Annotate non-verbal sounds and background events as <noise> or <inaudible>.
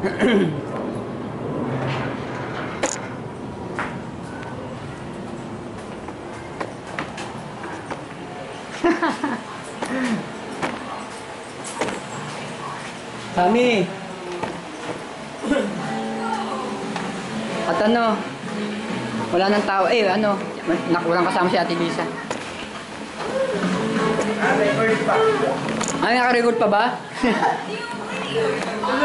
<laughs> Kami. At ano, wala nang tao. Eh, ano, nakulang kasama si Ate Lisa. Ah, Ay, naka-record pa ba? <laughs> <laughs>